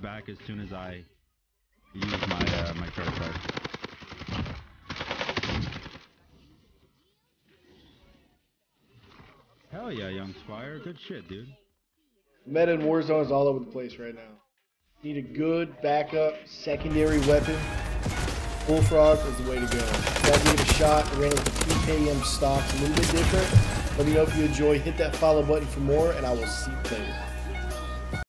back as soon as I use my uh, my credit card. Hell yeah, young squire. Good shit, dude. Meta in Warzone is all over the place right now. Need a good backup secondary weapon. Bullfrog is the way to go. Got to give it a shot. I ran with the PKM stocks a little bit different. Let me know if you enjoy. Hit that follow button for more, and I will see you later.